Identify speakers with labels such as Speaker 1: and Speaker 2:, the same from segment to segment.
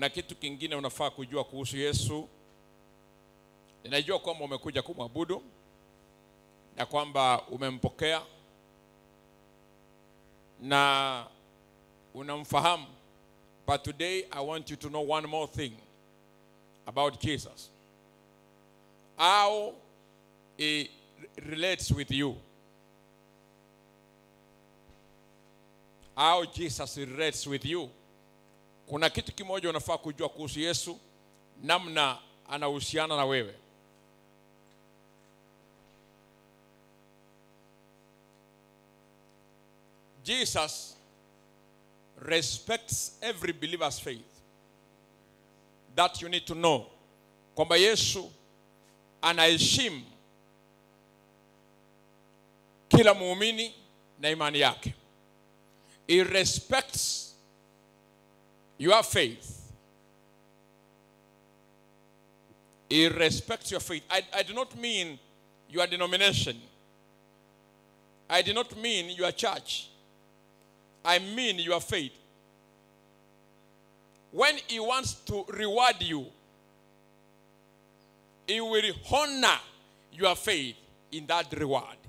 Speaker 1: kuna kitu kingine unafaa kujua kuhusu Yesu. Ninajua kwamba umekuja kumwabudu na kwamba umempokea na unamfahamu, but today I want you to know one more thing about Jesus. How he relates with you. How Jesus relates with you. Kuna kitu kimoja unafaa kujua kuhusu Yesu, namna anahusiana na wewe. Jesus respects every believer's faith. That you need to know. Kwamba Yesu anaheshimu kila muumini na imani yake. He respects your faith. He respects your faith. I, I do not mean your denomination. I do not mean your church. I mean your faith. When he wants to reward you, he will honor your faith in that reward.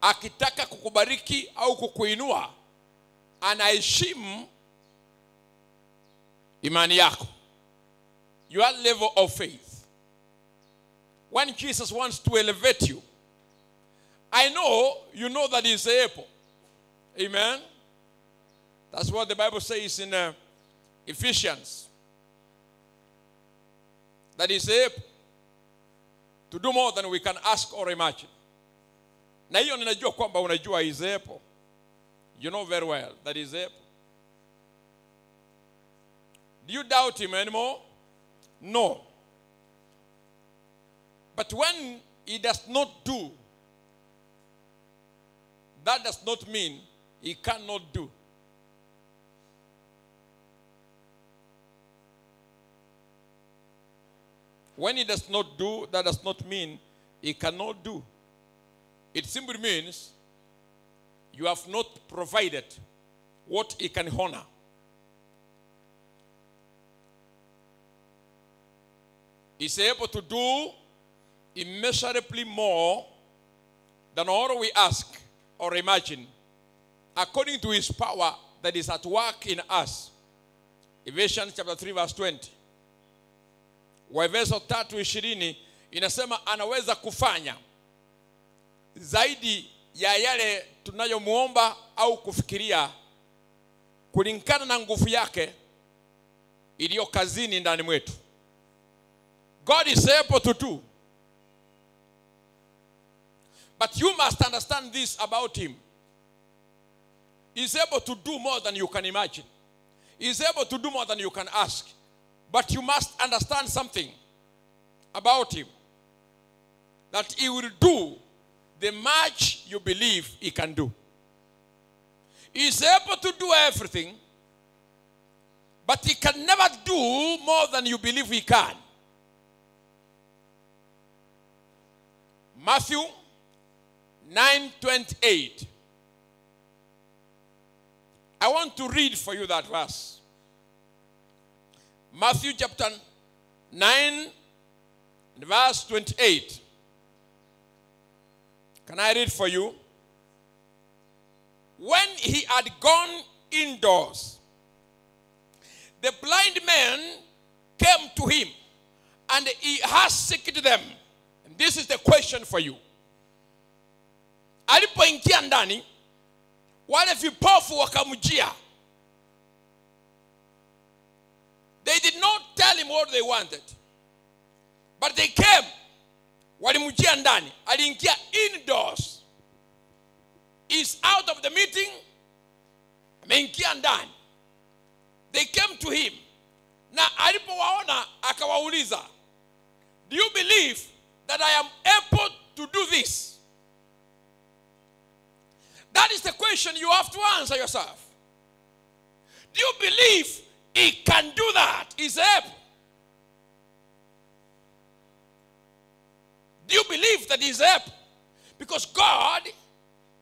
Speaker 1: Akitaka kukubariki au kukuinua, anaheshimu imani yako, your level of faith. When Jesus wants to elevate you, I know you know that he's able. Amen. That's what the Bible says in uh, Ephesians. That he's able to do more than we can ask or imagine. Na hiyo ninajua kwamba unajua able. You know very well that able. Do you doubt him anymore? No. But when he does not do, that does not mean he cannot do. When he does not do, that does not mean he cannot do. It simply means you have not provided what he can honor. He's able to do immeasurably more than all we ask or imagine, according to his power that is at work in us. Ephesians chapter 3 verse 20. Waefeso tatu ishirini inasema anaweza kufanya zaidi ya yale tunayomwomba au kufikiria kulingana na nguvu yake iliyo kazini ndani mwetu. God is able to do. But you must understand this about him. He's able to do more than you can imagine. He's able to do more than you can ask. But you must understand something about him. That he will do the much you believe he can do. He's able to do everything, but he can never do more than you believe he can. Matthew 9:28. I want to read for you that verse. Matthew chapter 9 and verse 28. Can I read for you? When he had gone indoors, the blind man came to him and he asked them. And this is the question for you. Alipoingia ndani, wale vipofu wakamjia. They did not tell him what they wanted. But they came. Walimjia ndani. Aliingia indoors. He's out of the meeting. Ameingia ndani. They came to him. Na alipowaona akawauliza, Do you believe that I am able to do this? That is the question you have to answer yourself. Do you believe he can do that? He's able. Do you believe that he's able? Because God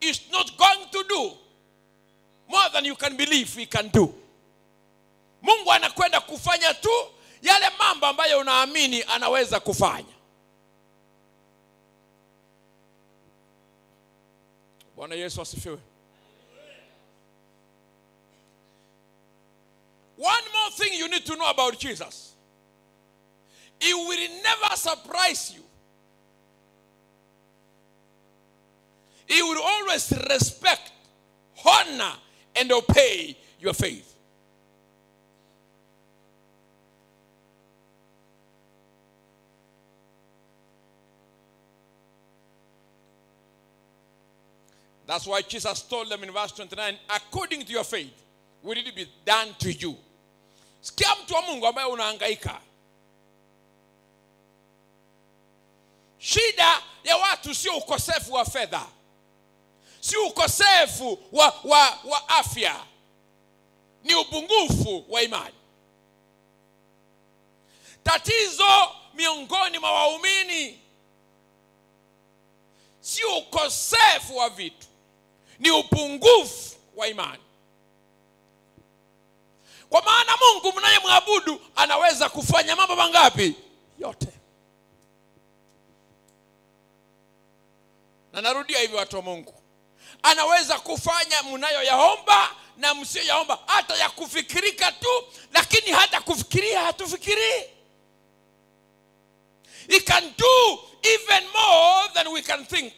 Speaker 1: is not going to do more than you can believe he can do. Mungu anakwenda kufanya tu yale mambo ambayo unaamini anaweza kufanya. Bwana yesu asifiwe. One more thing you need to know about jesus. He will never surprise you he will always respect honor and obey your faith That's why Jesus told them in verse 29, according to your faith, will it be done to you. Sikia mtu wa Mungu ambaye unahangaika. Shida ya watu sio ukosefu wa fedha, si ukosefu wa, wa, wa afya, ni upungufu wa imani. Tatizo miongoni mwa waumini si ukosefu wa vitu ni upungufu wa imani. Kwa maana mungu mnayemwabudu anaweza kufanya mambo mangapi? Yote. Na narudia hivi watu wa mungu anaweza kufanya mnayoyaomba na msiyoyaomba hata ya kufikirika tu lakini hata kufikiria hatufikirii He can do even more than we can think,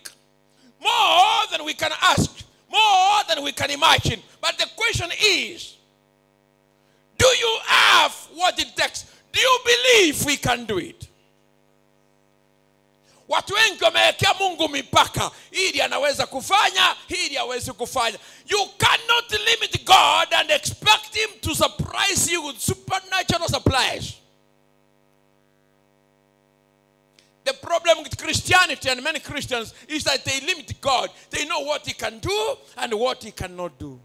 Speaker 1: more than we can ask, more than we can imagine. But the question is do you have what it takes? Do you believe we can do it? Watu wengi wamewekea mungu mipaka ili anaweza kufanya ili awezi kufanya you cannot limit god and expect him to surprise you with supernatural supplies The problem with Christianity and many Christians is that they limit God. They know what He can do and what He cannot do.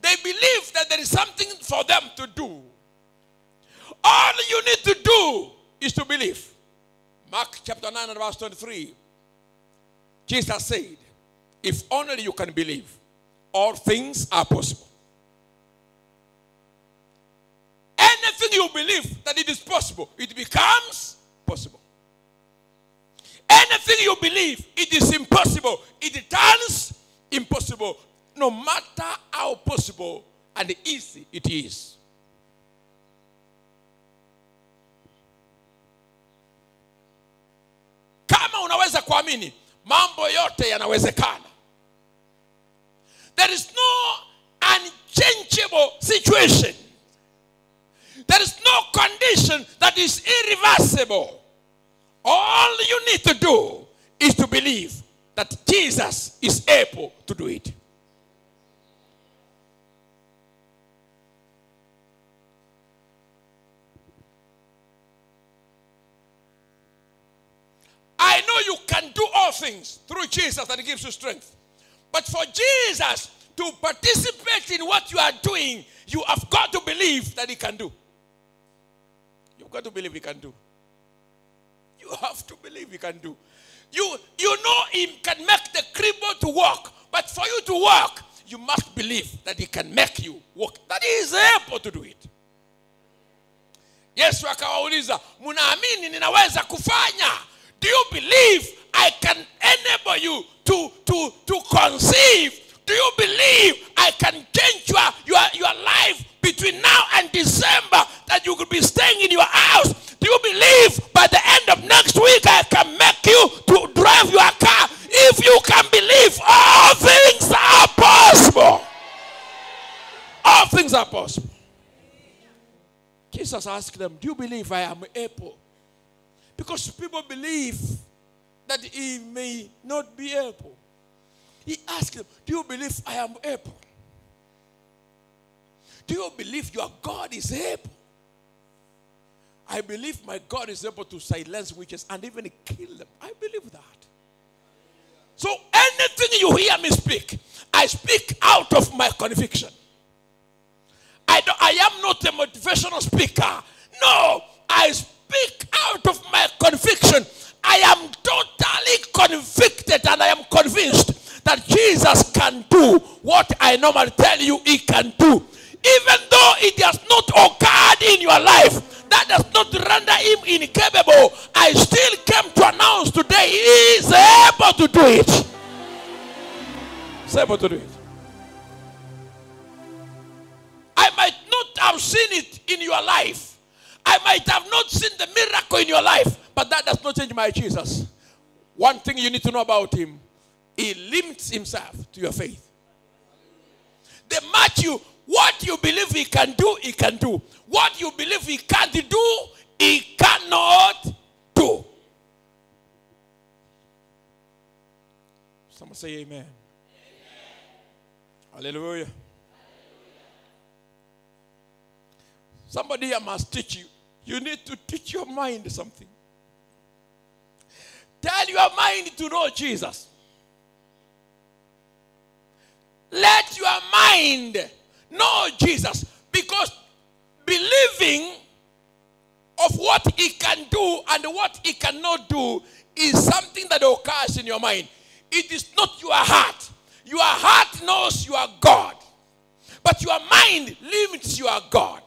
Speaker 1: They believe that there is something for them to do. All you need to do is to believe. Mark chapter 9 and verse 23. Jesus said, If only you can believe, all things are possible. anything you believe that it is possible, it becomes possible. Anything you believe it is impossible, it turns impossible, no matter how possible and easy it is. Unaweza kuamini, mambo yote yanawezekana. There is no unchangeable situation. There is no condition that is irreversible. All you need to do is to believe that Jesus is able to do it. I know you can do all things through Jesus and that gives you strength. But for Jesus to participate in what you are doing, you have got to believe that He can do. You've got to believe He can do. You have to believe He can do. You, you know He can make the cripple to walk, but for you to walk, you must believe that He can make you walk. That He is able to do it. Yesu akawauliza, mnaamini ninaweza kufanya? Do you believe I can enable you to, to, to conceive? Do you believe I can change your, your, your life between now and December that you could be staying in your house? Do you believe by the end of next week I can make you to drive your car? If you can believe, all things are possible. All things are possible. Jesus asked them, Do you believe I am able? Because people believe that he may not be able. He asked them, Do you believe I am able? Do you believe your God is able? I believe my God is able to silence witches and even kill them. I believe that. So anything you hear me speak, I speak out of my conviction. I, I am not a motivational speaker. No, I speak out of my conviction. I am totally convicted and I am convinced that Jesus can do what I normally tell you he can do. Even though it has not occurred in your life, that does not render him incapable. I still came to announce today he is able to do it. Able to do it. I might have not seen the miracle in your life, but that does not change my Jesus. One thing you need to know about him, he limits himself to your faith. The much you what you believe he can do, he can do. What you believe he can't do, he cannot do. Someone say amen. Hallelujah. Somebody here must teach you. You need to teach your mind something. Tell your mind to know Jesus. Let your mind know Jesus because believing of what he can do and what he cannot do is something that occurs in your mind. It is not your heart. Your heart knows you are God, but your mind limits your God.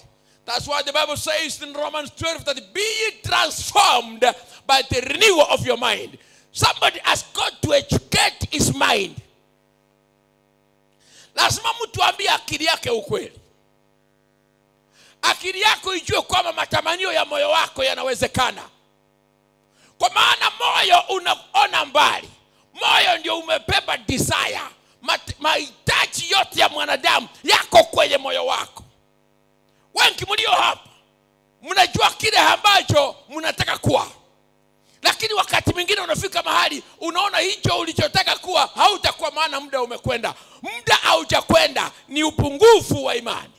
Speaker 1: That's why the Bible says in Romans 12 that be ye transformed by the renewal of your mind. Somebody has got to educate his mind. Lazima mtu ambie akili yake ukweli. Akili yako ijue kwamba matamanio ya moyo wako yanawezekana, kwa maana moyo unaona mbali. Moyo ndio umebeba desire, mahitaji yote ya mwanadamu yako kwenye moyo wako. Wengi mlio hapa mnajua kile ambacho mnataka kuwa, lakini wakati mwingine unafika mahali unaona hicho ulichotaka kuwa hautakuwa, maana muda umekwenda. Muda haujakwenda, ni upungufu wa imani.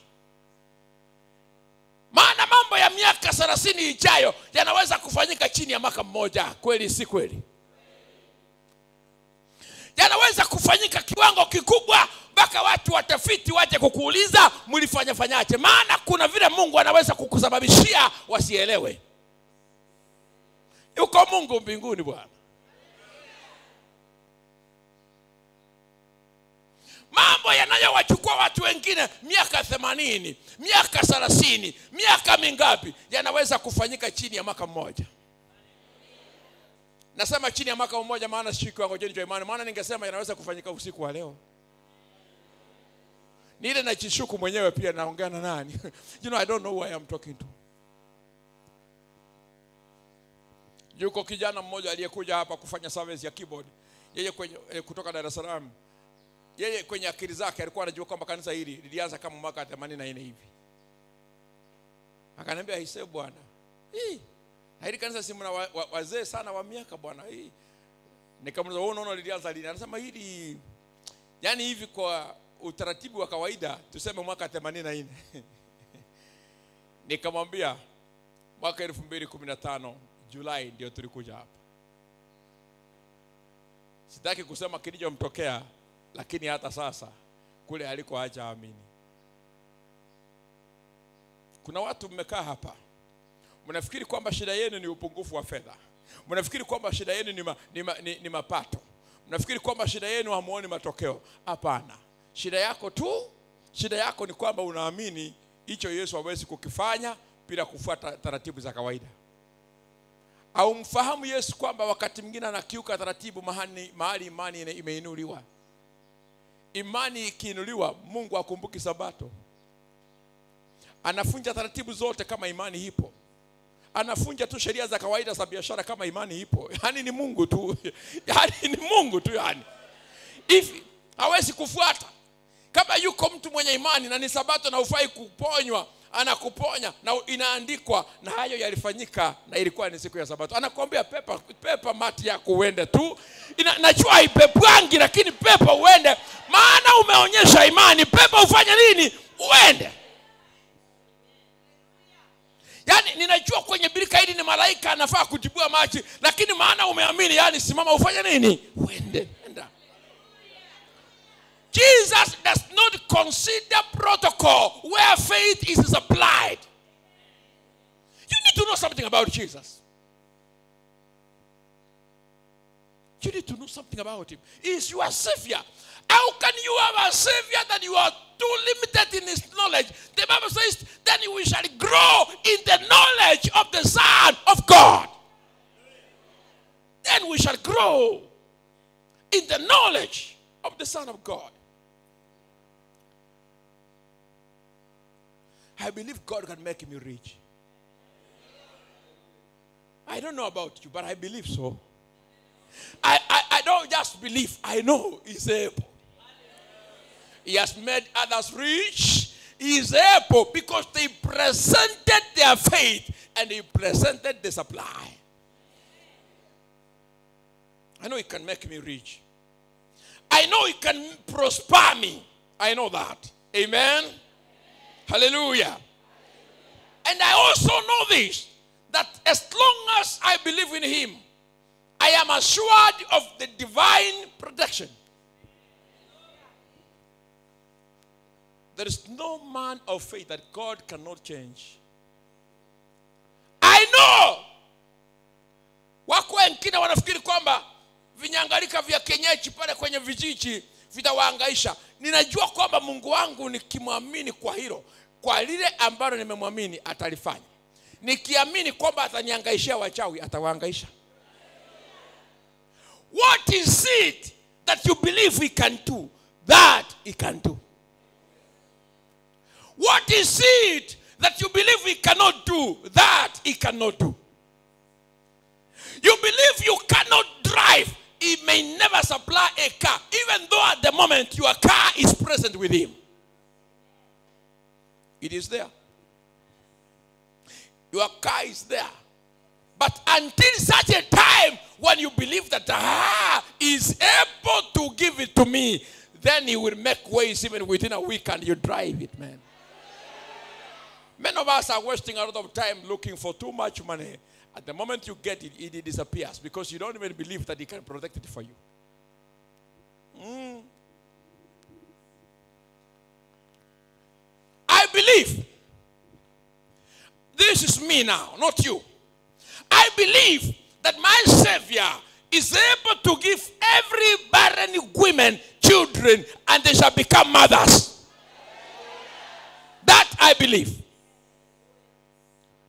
Speaker 1: Maana mambo ya miaka thelathini ijayo yanaweza kufanyika chini ya mwaka mmoja. Kweli si kweli? yanaweza kufanyika kiwango kikubwa mpaka watu watafiti waje kukuuliza mlifanya fanyaje? Maana kuna vile mungu anaweza kukusababishia wasielewe. Yuko mungu mbinguni bwana. Mambo yanayowachukua watu wengine miaka themanini miaka thelathini miaka mingapi yanaweza kufanyika chini ya mwaka mmoja. Nasema chini ya mwaka mmoja maana sijui kiwango cha imani. Maana ningesema yanaweza kufanyika usiku wa leo ni ile najishuku mwenyewe pia naongea na nani? You know i don't know who i am talking to. Yuko kijana mmoja aliyekuja hapa kufanya service ya keyboard. Yeye kwenye, eh, kutoka dar es salaam. Yeye kwenye akili zake alikuwa anajua kwamba kanisa hili lilianza kama mwaka 84 hivi. Akaniambia aisee bwana. Hii. Hili kanisa si mna wa- wa- wazee sana wa miaka bwana hii. Nikamuliza wewe unaona lilianza lini? Anasema hili yani hivi kwa utaratibu wa kawaida tuseme mwaka 84 nikamwambia mwaka 2015 julai ndio tulikuja hapa. Sitaki kusema kilichomtokea lakini hata sasa kule aliko acha amini. Kuna watu mmekaa hapa mnafikiri kwamba shida yenu ni upungufu wa fedha mnafikiri kwamba shida yenu ni, ma, ni, ma, ni, ni mapato mnafikiri kwamba shida yenu hamuoni matokeo. Hapana shida yako tu shida yako ni kwamba unaamini hicho yesu hawezi kukifanya bila kufuata taratibu za kawaida. Au mfahamu yesu kwamba wakati mwingine anakiuka taratibu mahali, mahali imani imeinuliwa. Imani ikiinuliwa mungu akumbuki sabato. Anafunja taratibu zote kama imani ipo. Anafunja tu sheria za kawaida za biashara kama imani ipo. Yaani ni mungu tu. Yaani ni mungu tu yani hivi hawezi kufuata kama yuko mtu mwenye imani na ni sabato na ufai kuponywa anakuponya na inaandikwa na hayo yalifanyika na ilikuwa ni siku ya sabato. Anakuambia pepa pepa mati yako uende tu. Ina, najua haipepwangi lakini pepa uende. Maana umeonyesha imani. Pepa ufanye nini? Uende. Yaani ninajua kwenye birika hili ni malaika anafaa kutibua maji lakini maana umeamini yaani simama ufanye nini? Uende jesus does not consider protocol where faith is supplied you need to know something about jesus you need to know something about him. He is your savior. How can you have a savior that you are too limited in his knowledge? The Bible says, then we shall grow in the knowledge of the Son of God. Then we shall grow in the knowledge of the Son of God. I believe God can make me rich. I don't know about you, but I believe so. I, I, I don't just believe, I know He's able. He has made others rich. He is able because they presented their faith and He presented the supply. I know He can make me rich. I know He can prosper me. I know that. Amen. Hallelujah. And I also know this that as long as I believe in Him, I am assured of the divine protection. There is no man of faith that God cannot change. I know wako wengine wanafikiri kwamba vinyangalika vya kienyeji pale kwenye vijiji vitawaangaisha. Ninajua kwamba Mungu wangu nikimwamini kwa hilo, kwa lile ambalo nimemwamini atalifanya. Nikiamini kwamba ataniangaishia wachawi, atawaangaisha. What is it that you believe he can do? That he can do. What is it that you believe he cannot do? That he cannot do. You believe you cannot drive, he may never supply a car, even though at the moment your car is present with him. It is there. Your car is there. But until such a time when you believe that ah, is able to give it to me, then he will make ways even within a week and you drive it, man. Many of us are wasting a lot of time looking for too much money. At the moment you get it, it disappears because you don't even believe that he can protect it for you. Mm. I believe. This is me now, not you. I believe that my Savior is able to give every barren women children and they shall become mothers. That I believe.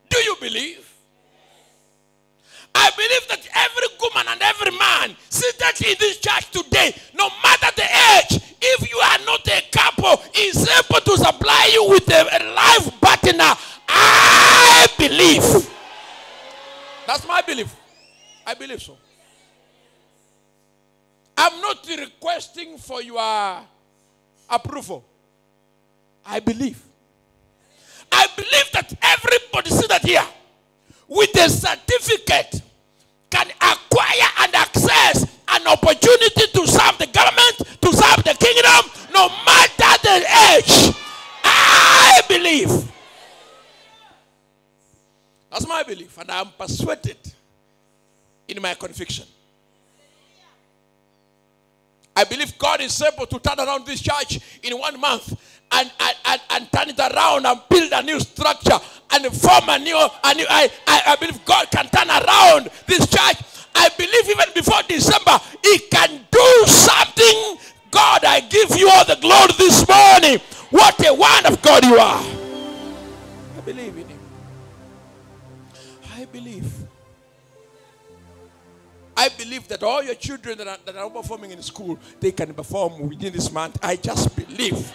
Speaker 1: Do you believe? I believe that every woman and every man seated in this church today, no matter the age, if you are not a couple, is able to supply you with a, life partner. I believe. That's my belief. I believe so. I'm not requesting for your approval. I believe. I believe that everybody seated here with a certificate can acquire and access an opportunity to serve the government, to serve the kingdom, no matter the age. I believe. That's my belief, and I'm persuaded in my conviction. I believe God is able to turn around this church in one month and, and, and, and turn it around and build a new structure and form a new, a new I, I, I believe God can turn around this church. I believe even before December, He can do something. God, I give you all the glory this morning. What a word of God you are. I believe in Him. I believe. I believe that all your children that are, that are performing in school, they can perform within this month. I just believe.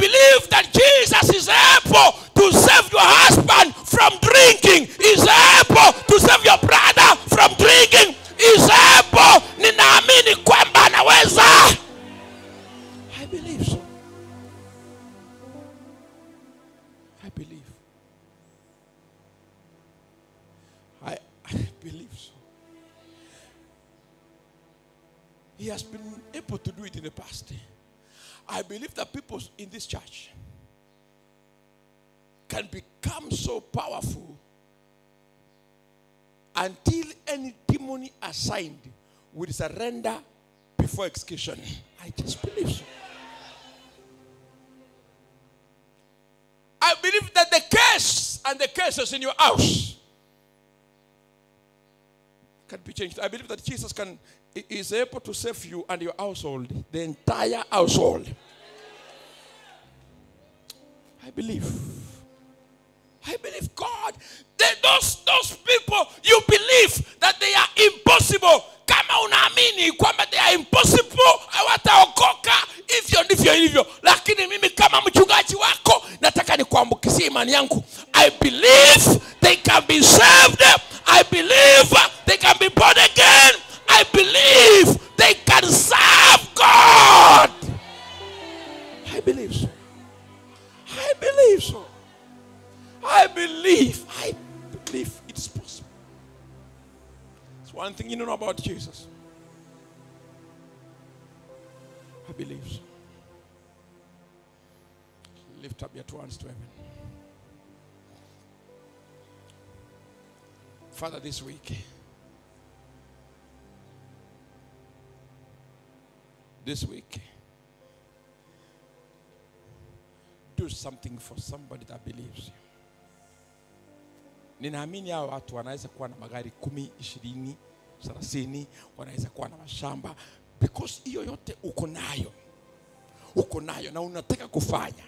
Speaker 1: Believe that Jesus is able to save your husband from drinking. Is able to save your brother from drinking. Is able. Ninaamini kwamba anaweza. I believe so. I believe. I, I believe so. He has been able to do it in the past. I believe that people in this church can become so powerful until any demon assigned will surrender before execution. I just believe so. I believe that the case and the cases in your house can be changed. I believe that Jesus can is able to save you and your household, the entire household. I believe. I believe God. They, those, those people, you believe that they are impossible. Kama unaamini kwamba they are impossible, hawataokoka. Hivyo ndivyo ilivyo. Lakini mimi kama mchungaji wako, nataka nikuambukizie imani yangu. I believe they can be saved. I believe they can Jesus. I believe so. Lift up your two hands to heaven. Father, this week, this week, do something for somebody that believes you. Ninaamini hao watu wanaweza kuwa na magari kumi, ishirini, thelathini, wanaweza kuwa na mashamba because hiyo yote uko nayo, uko nayo na unataka kufanya,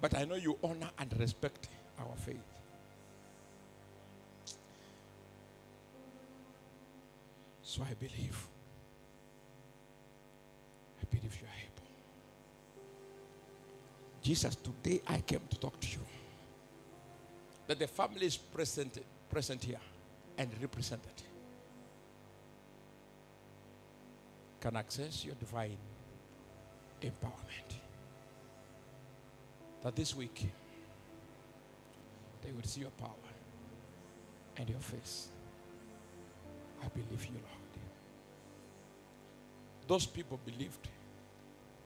Speaker 1: but I know you honor and respect our faith. So I believe. I believe you are able. Jesus, today I came to talk to you. That the family is present, present here and represented can access your divine empowerment. That this week they will see your power and your face. I believe you, Lord. Those people believed,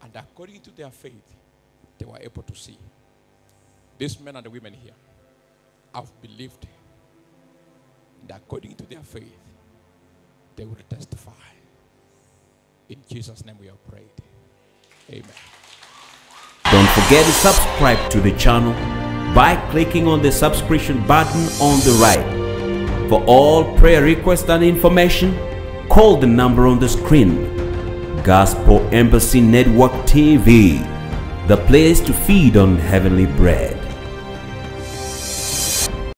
Speaker 1: and according to their faith, they were able to see. These men and the women here have believed, and according to their faith, they will testify. In Jesus' name we have prayed. Amen.
Speaker 2: Don't forget to subscribe to the channel by clicking on the subscription button on the right. For all prayer requests and information, call the number on the screen. Gospel Embassy Network TV, the place to feed on heavenly bread.